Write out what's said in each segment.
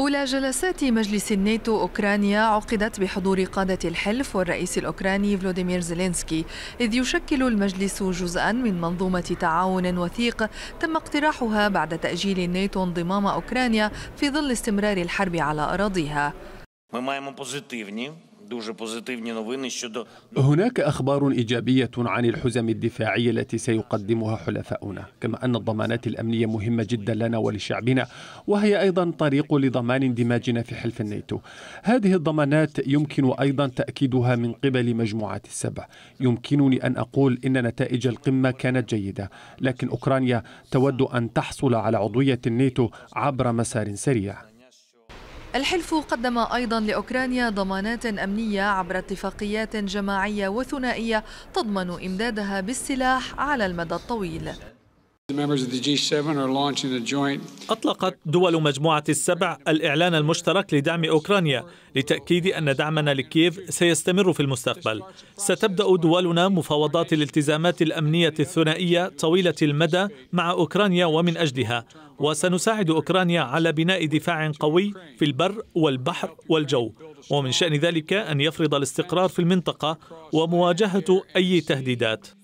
أولى جلسات مجلس الناتو أوكرانيا عقدت بحضور قادة الحلف والرئيس الأوكراني فلوديمير زيلينسكي إذ يشكل المجلس جزءا من منظومة تعاون وثيق تم اقتراحها بعد تأجيل الناتو انضمام أوكرانيا في ظل استمرار الحرب على أراضيها. هناك أخبار إيجابية عن الحزم الدفاعية التي سيقدمها حلفاؤنا كما أن الضمانات الأمنية مهمة جدا لنا ولشعبنا وهي أيضا طريق لضمان اندماجنا في حلف الناتو. هذه الضمانات يمكن أيضا تأكيدها من قبل مجموعة السبع. يمكنني أن أقول إن نتائج القمة كانت جيدة لكن أوكرانيا تود أن تحصل على عضوية الناتو عبر مسار سريع. الحلف قدم أيضا لأوكرانيا ضمانات أمنية عبر اتفاقيات جماعية وثنائية تضمن إمدادها بالسلاح على المدى الطويل. أطلقت دول مجموعة السبع الإعلان المشترك لدعم أوكرانيا لتأكيد أن دعمنا لكييف سيستمر في المستقبل. ستبدأ دولنا مفاوضات الالتزامات الأمنية الثنائية طويلة المدى مع أوكرانيا ومن أجلها وسنساعد أوكرانيا على بناء دفاع قوي في البر والبحر والجو. ومن شأن ذلك أن يفرض الاستقرار في المنطقة ومواجهة أي تهديدات.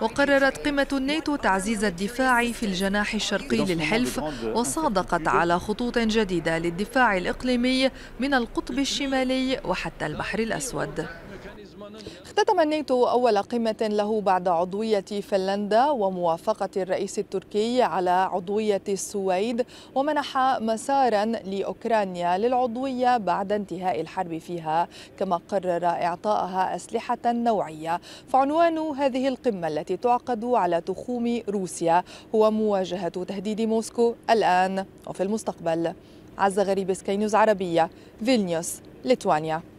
وقررت قمة الناتو تعزيز الدفاع في الجناح الشرقي للحلف وصادقت على خطوط جديدة للدفاع الإقليمي من القطب الشمالي وحتى البحر الأسود. اختتم الناتو أول قمة له بعد عضوية فنلندا وموافقة الرئيس التركي على عضوية السويد ومنح مسارا لأوكرانيا للعضوية بعد انتهاء الحرب فيها كما قرر إعطائها أسلحة نوعية. فعنوان هذه القمة التي تعقد على تخوم روسيا هو مواجهة تهديد موسكو الآن وفي المستقبل. عز غريب سكاي نيوز عربية فيلنيوس ليتوانيا.